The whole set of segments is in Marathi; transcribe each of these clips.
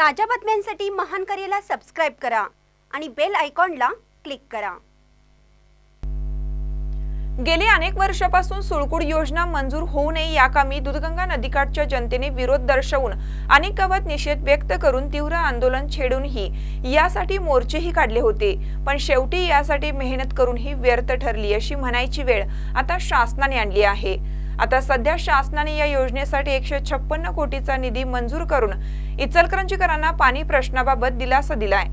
ताज्या बातम्यांसाठी महान करेला सबस्क्राईब करा आणि बेल आयकॉनला क्लिक करा. गेली अनेक वर्षापासून सुळकुड योजना मंजूर होऊ नये या कामी दूधगंगा नदीकाठच्या जनतेने विरोध दर्शवून अनेक गावात निषेध व्यक्त करून तीव्र आंदोलन छेडूनही यासाठी मोर्चेही काढले होते. पण शेवटी यासाठी मेहनत करूनही व्यर्थ ठरली अशी म्हणायची वेळ आता शासनाने आणली आहे. आता सध्या शासनाने या योजनेसाठी एकशे छप्पन्न कोटीचा निधी मंजूर करून इचलकरंजीकरांना पाणी प्रश्नाबाबत दिलासा दिलाय.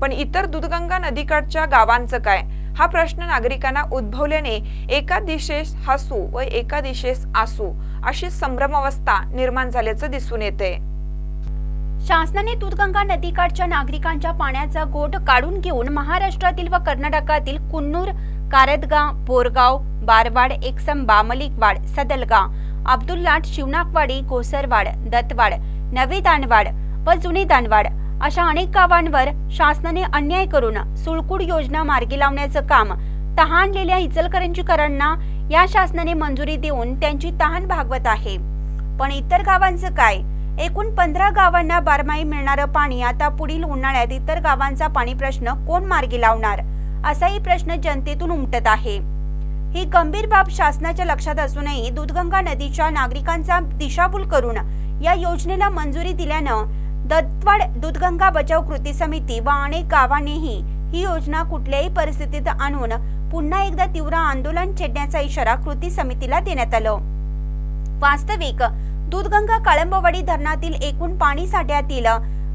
पण इतर दूधगंगा नदीकाठच्या गावांचं काय? हा प्रश्न नागरिकांना उद्भवल्याने एका दिशेस हसू व एका दिशेस आसू अशी संभ्रमावस्था निर्माण झाल्याचं दिसून येते शासनाने दूधगंगा नदीकाठच्या नागरिकांच्या पाण्याचा गोट काढून घेऊन महाराष्ट्रातील व कर्नाटकातील कुन्नूर कारदगाव बोरगाव बारवाड एकसम बामलिकवाड सदलगाव अब्दुल्लाट शिवनाकवाडी कोसरवाड दत्तवाड नवे दानवाड व जुने दानवाड अशा अनेक गावांवर शासनाने अन्याय करून सुळकूड योजना मार्गी लावण्याचं काम तहानलेल्या इचलकरंजीकरांना या शासनाने मंजुरी देऊन त्यांची तहान भागवत आहे. पण इतर गावांचं काय? एकूण पंधरा गावांना बारमाही मिळणारं पाणी आता पुढील उन्हाळ्यात इतर गावांचा पाणी प्रश्न कोण मार्गी लावणार? असाही प्रश्न जनतेतून उमटत आहे. ही गंभीर बाब शासनाच्या लक्षात असूनही दूधगंगा नदीच्या नागरिकांचा दिशाभूल करून या योजनेला मंजुरी दिल्यानं दत्तवाड दूधगंगा बचाव कृती समिती व अनेक गावांनीही ही योजना कुठल्याही परिस्थितीत आणून पुन्हा एकदा तीव्र आंदोलन छेडण्याचा इशारा कृती समितीला देण्यात आलं. वास्तविक दूधगंगा काळंबवाडी धरणातील एकूण पाणी साठ्यातील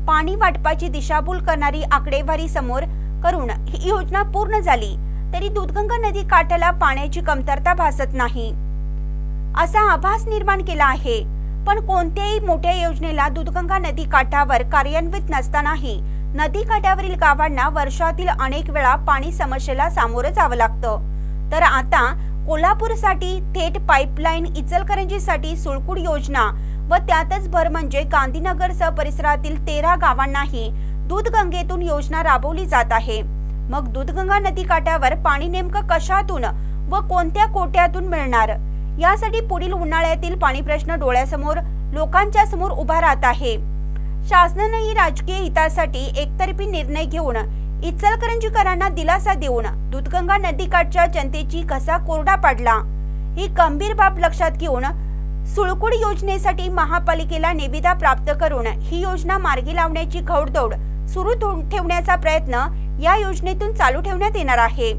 पाणी वाटपाची दिशाभूल करणारी आकडेवारी समोर करून ही योजना पूर्ण झाली तरी दूधगंगा नदी काठाला पाण्याची कमतरता भासत नाही. असा आभास निर्माण केला आहे पण कोणत्याही मोठ्या योजनेला दूधगंगा नदी काठावर कार्यान्वित नसतानाही नदी काठावरील गावांना वर्षातील अनेक वेळा पाणी समस्येला सामोरं जावं लागतं. तर आता कोल्हापूरसाठी थेट पाईपलाईन इचलकरंजीसाठी सुळकूड योजना व त्यातच भर म्हणजे गांधीनगरसह परिसरातील तेरा गावांनाही दूधगंगेतून योजना राबवली जात आहे. मग दूधगंगा नदी काठावर पाणी नेमकं कशातून व कोणत्या कोट्यातून मिळणार? यासाठी पुढील उन्हाळ्यातील पाणी प्रश्न डोळ्यासमोर लोकांच्या समोर उभा राहत आहे. शासनानंही राजकीय हितासाठी एकतर्फी निर्णय घेऊन इचलकरंजीकरांना दिलासा देऊन दूधगंगा नदीकाठच्या जनतेची घसा कोरडा पाडला. ही गंभीर बाब लक्षात घेऊन सुळकुड योजनेसाठी महापालिकेला निविदा प्राप्त करून ही योजना मार्गी लावण्याची घौडदौड सुरू ठेवण्याचा प्रयत्न या योजनेतून चालू ठेवण्यात येणार आहे.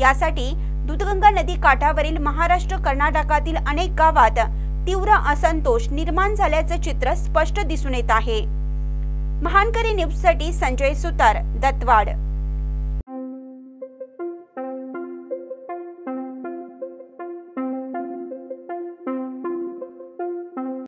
यासाठी दूधगंगा नदी काठावरील महाराष्ट्र कर्नाटकातील अनेक गावात तीव्र असंतोष निर्माण झाल्याचं चित्र स्पष्ट दिसून येत आहे. महानकरी न्यूजसाठी संजय सुतार दत्तवाड.